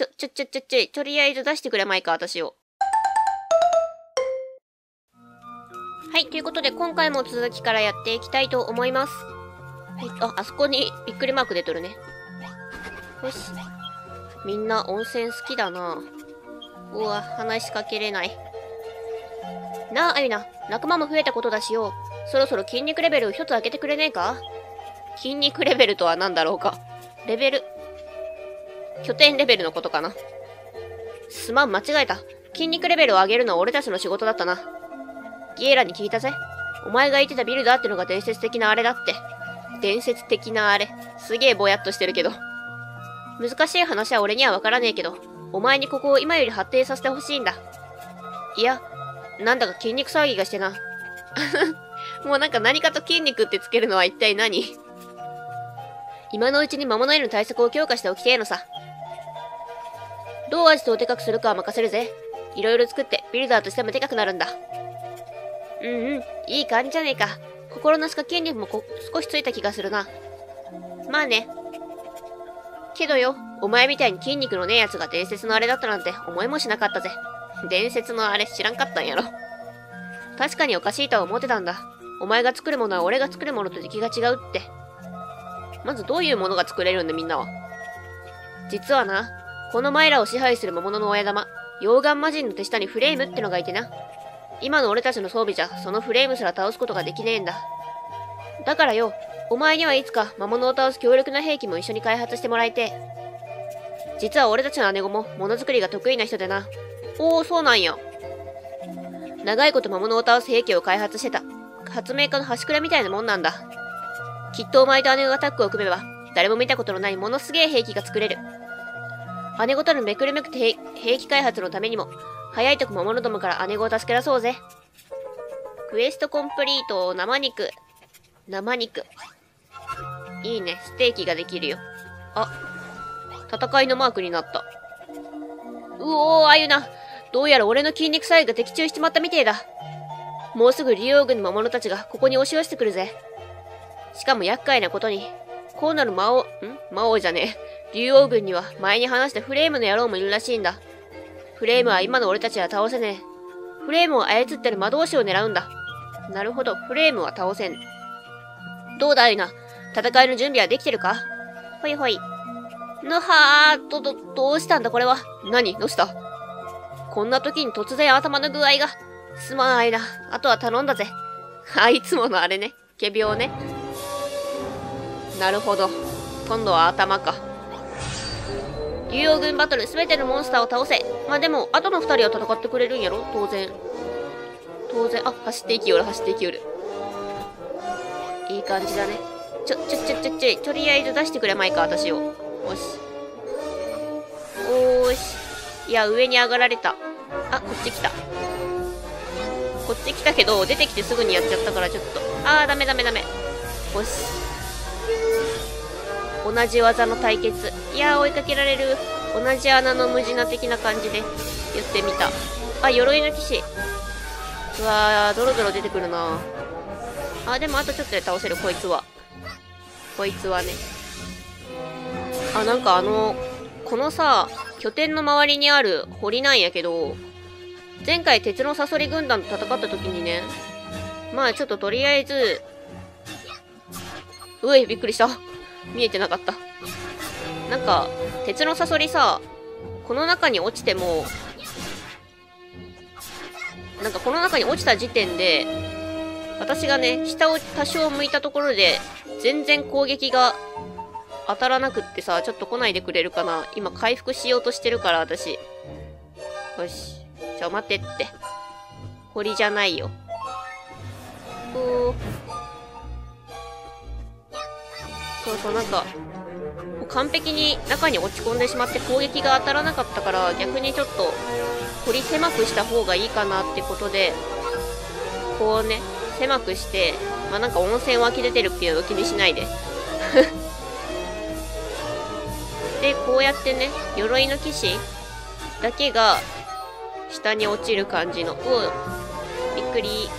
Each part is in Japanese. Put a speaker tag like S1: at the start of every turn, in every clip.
S1: ちょ、ちょ、ちょ、ちょ、ちょ、とりあえず出してくれまいか、私を。はい、ということで今回も続きからやっていきたいと思います。はい、あ、あそこにびっくりマーク出とるね。よし。みんな温泉好きだな。うわ、話しかけれない。なあ、あゆな、仲間も増えたことだしよ。そろそろ筋肉レベルを一つ開けてくれねえか？筋肉レベルとは何だろうか？レベル。拠点レベルのことかな。すまん、間違えた。筋肉レベルを上げるのは俺たちの仕事だったな。ギエラに聞いたぜ。お前が言ってたビルだってのが伝説的なあれだって。伝説的なあれ。すげえぼやっとしてるけど。難しい話は俺にはわからねえけど、お前にここを今より発展させてほしいんだ。いや、なんだか筋肉騒ぎがしてな。もうなんか何かと筋肉ってつけるのは一体何？今のうちに魔物への対策を強化しておきてえのさ。どう味とおでかくするかは任せるぜ。いろいろ作ってビルダーとしてもでかくなるんだ。うんうん、いい感じじゃねえか。心なしか筋肉も少しついた気がするな。まあね。けどよ、お前みたいに筋肉のねえ奴が伝説のあれだったなんて思いもしなかったぜ。伝説のあれ知らんかったんやろ。確かにおかしいとは思ってたんだ。お前が作るものは俺が作るものと時期が違うって。まずどういうものが作れるんだみんなは。実はな、この前らを支配する魔物の親玉、溶岩魔人の手下にフレームってのがいてな。今の俺たちの装備じゃ、そのフレームすら倒すことができねえんだ。だからよ、お前にはいつか魔物を倒す強力な兵器も一緒に開発してもらいて。実は俺たちの姉子もものづくりが得意な人でな。おお、そうなんや。長いこと魔物を倒す兵器を開発してた。発明家の端くれみたいなもんなんだ。きっとお前と姉子がタッグを組めば、誰も見たことのないものすげえ兵器が作れる。姉子とのめくるめくて兵器開発のためにも、早いとこ魔物どもから姉子を助け出そうぜ。クエストコンプリート、生肉。生肉。いいね、ステーキができるよ。あ、戦いのマークになった。うおー、あゆな。どうやら俺の筋肉さえが的中しちまったみてえだ。もうすぐ竜王軍の魔物たちがここに押し寄せてくるぜ。しかも厄介なことに、こうなる魔王、ん？魔王じゃねえ。竜王軍には前に話したフレームの野郎もいるらしいんだ。フレームは今の俺たちは倒せねえ。フレームを操ってる魔導士を狙うんだ。なるほど、フレームは倒せん。どうだいな。戦いの準備はできてるか？ほいほい。ぬはーと、ど、どうしたんだこれは？何？どうした？こんな時に突然頭の具合が。すまないな。あとは頼んだぜ。あ、いつものあれね。仮病ね。なるほど。今度は頭か。竜王軍バトル全てのモンスターを倒せ。まあでも、後の二人は戦ってくれるんやろ？当然。当然。あ、走っていきよる、走っていきよる。いい感じだね。ちょ、ちょ、ちょ、ちょ、ちょ、とりあえず出してくれまいか、私を。よし。おーし。いや、上に上がられた。あ、こっち来た。こっち来たけど、出てきてすぐにやっちゃったからちょっと。あー、ダメダメダメ。よし。同じ技の対決。いやー、追いかけられる。同じ穴の無地な的な感じで言ってみた。あ、鎧の騎士。うわー、ドロドロ出てくるなあ、でもあとちょっとで倒せる、こいつは。こいつはね。あ、なんかあの、このさ、拠点の周りにある堀なんやけど、前回鉄のサソリ軍団と戦った時にね、まあちょっととりあえず、うえ、びっくりした。見えてなかった。なんか、鉄のサソリさ、この中に落ちても、なんかこの中に落ちた時点で、私がね、下を多少向いたところで、全然攻撃が当たらなくってさ、ちょっと来ないでくれるかな。今回復しようとしてるから、私。よし。ちょ、待ってって。堀じゃないよ。おそうそう、なんか、完璧に中に落ち込んでしまって攻撃が当たらなかったから、逆にちょっと、堀狭くした方がいいかなってことで、こうね、狭くして、まあなんか温泉湧き出てるっていうのを気にしないで。で、こうやってね、鎧の騎士だけが下に落ちる感じの。うびっくり。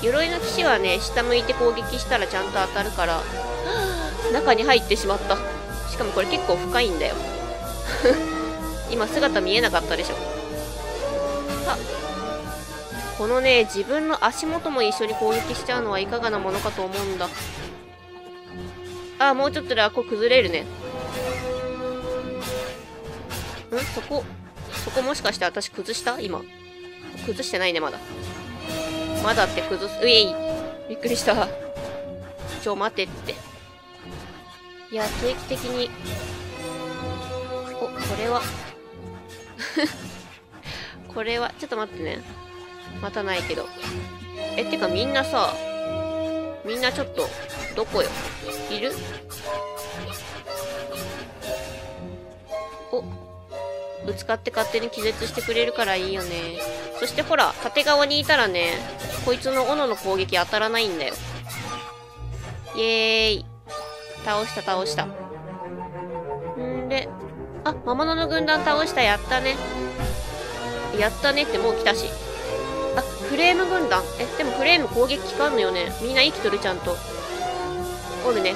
S1: 鎧の騎士はね、下向いて攻撃したらちゃんと当たるから、中に入ってしまった。しかもこれ結構深いんだよ。今姿見えなかったでしょ。あこのね自分の足元も一緒に攻撃しちゃうのはいかがなものかと思うんだ。あもうちょっとであこ崩れるね。ん？そこそこもしかして私崩した？今。崩してないねまだ。まだって崩す。うえい。びっくりした。ちょ待てって。いや定期的に。おこれは。これはちょっと待ってね。待たないけど。えってかみんなさみんなちょっとどこよ？いる？お。ぶつかって勝手に気絶してくれるからいいよね。そしてほら縦側にいたらねこいつの斧の攻撃当たらないんだよ。イエーイ。倒した倒した。んであ魔物の軍団倒した。やったね。やったねってもう来たし。あフレーム軍団。えでもフレーム攻撃効かんのよね。みんな生きとるちゃんと。おるね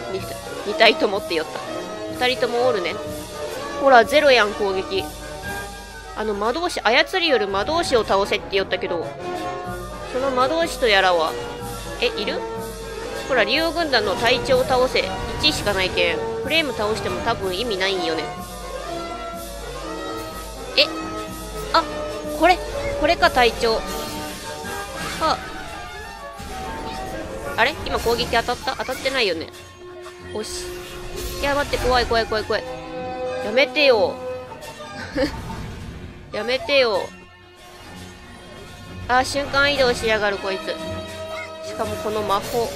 S1: 2体ともって言った。2人ともおるね。ほらゼロやん攻撃。あの魔導士操りよる魔導士を倒せって言ったけどその魔導士とやらはえいる？ほら竜王軍団の隊長を倒せ。1しかないけんフレーム倒しても多分意味ないんよね。え？あこれ？これか隊長。は。ああれ？今攻撃当たった？当たってないよね。よし。いや待って怖い怖い怖い怖い。やめてよ。やめてよ。あ瞬間移動しやがるこいつ。しかもこの魔法。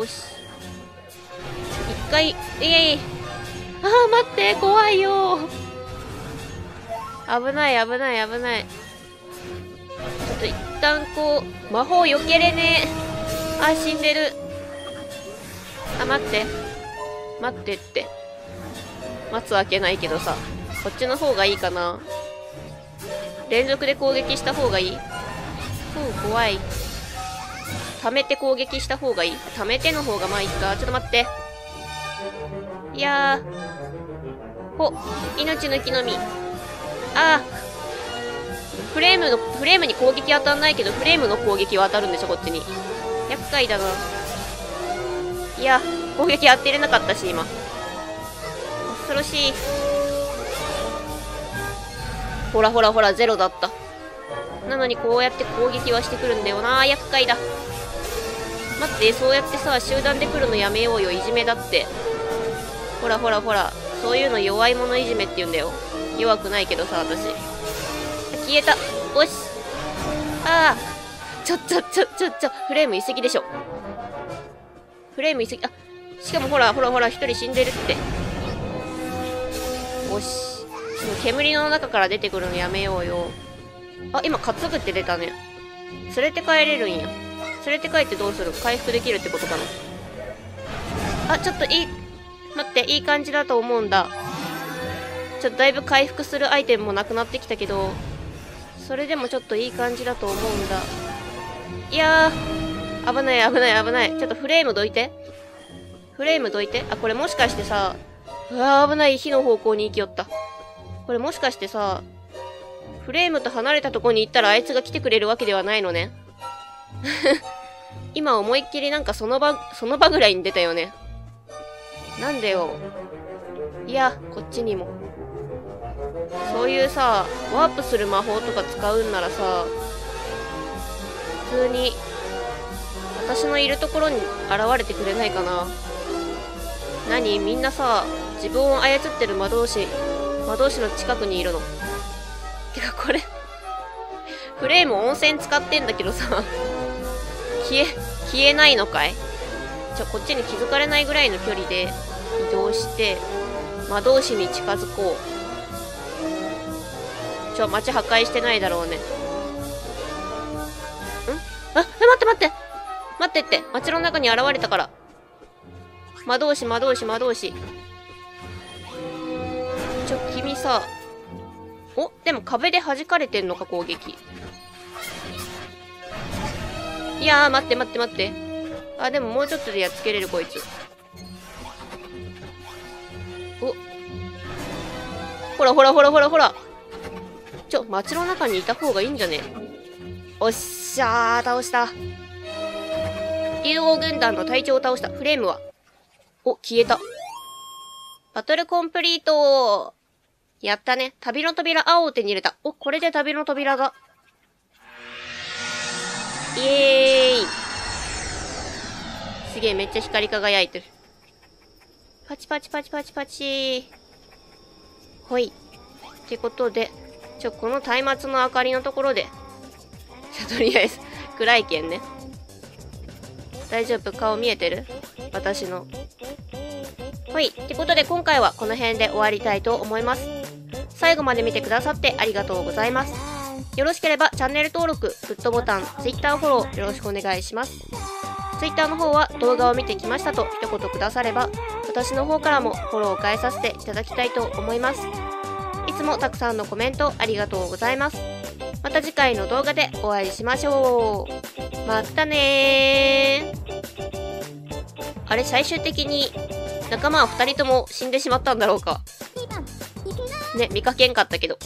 S1: よし。一回。いえいああ待って怖いよ。危ない危ない危ない。ちょっと一旦こう魔法避けれねえ。あ死んでる。あ待って。待ってって。待つわけないけどさ。こっちの方がいいかな。連続で攻撃した方がいい。う怖い。溜めて攻撃した方がいい。溜めての方がまあいいか。ちょっと待って。いやー。ほ命の木の実。ああフレームのフレームに攻撃当たんないけどフレームの攻撃は当たるんでしょこっちに。厄介だな。いや攻撃当てれなかったし今。恐ろしい。ほらほらほらゼロだった。なのにこうやって攻撃はしてくるんだよな。厄介だ。待ってそうやってさ集団で来るのやめようよいじめだって。ほらほらほらそういうの弱い者いじめって言うんだよ。弱くないけどさ私。消えた。おし。ああ。ちょちょちょちょちょフレーム遺跡でしょ。フレーム遺跡あしかもほらほらほら一人死んでるって。おし。煙の中から出てくるのやめようよ。あ今担ぐって出たね。連れて帰れるんや。連れて帰ってどうする？回復できるってことかな。あちょっといい。待っていい感じだと思うんだ。ちょっとだいぶ回復するアイテムもなくなってきたけどそれでもちょっといい感じだと思うんだ。いやー危ない危ない危ない。ちょっとフレームどいて。フレームどいて。あこれもしかしてさうわー危ない火の方向に行きよった。これもしかしてさフレームと離れたとこに行ったらあいつが来てくれるわけではないのね。今思いっきりなんかその場、その場ぐらいに出たよね。なんでよ。いや、こっちにも。そういうさ、ワープする魔法とか使うんならさ、普通に、私のいるところに現れてくれないかな。何？みんなさ、自分を操ってる魔導士、魔導士の近くにいるの。てかこれフレーム温泉使ってんだけどさ消え、消えないのかい？ちょ、こっちに気づかれないぐらいの距離で移動して、魔導士に近づこう。ちょ、街破壊してないだろうね。ん？あ、え、待って待って待ってって、街の中に現れたから。魔導士、魔導士、魔導士。ちょ、君さ、お、でも壁で弾かれてんのか、攻撃。いやー、待って待って待って。あ、でももうちょっとでやっつけれる、こいつ。ほらほらほらほらほら。ちょ、街の中にいた方がいいんじゃね？おっしゃー、倒した。竜王軍団の隊長を倒したフレームは？お、消えた。バトルコンプリートやったね。旅の扉青を手に入れた。お、これで旅の扉が。イエーイ。すげえ、めっちゃ光り輝いてる。パチパチパチパチパチほい。ってことで、ちょ、この松明の明かりのところで、とりあえず、暗いけんね。大丈夫？顔見えてる？私の。ほい。ってことで今回はこの辺で終わりたいと思います。最後まで見てくださってありがとうございます。よろしければチャンネル登録、グッドボタン、Twitter フォローよろしくお願いします。Twitter の方は動画を見てきましたと一言くだされば、私の方からもフォローを返させていただきたいと思います。いつもたくさんのコメントありがとうございます。また次回の動画でお会いしましょう。またねあれ、最終的に仲間は2人とも死んでしまったんだろうか。ね、見かけんかったけど。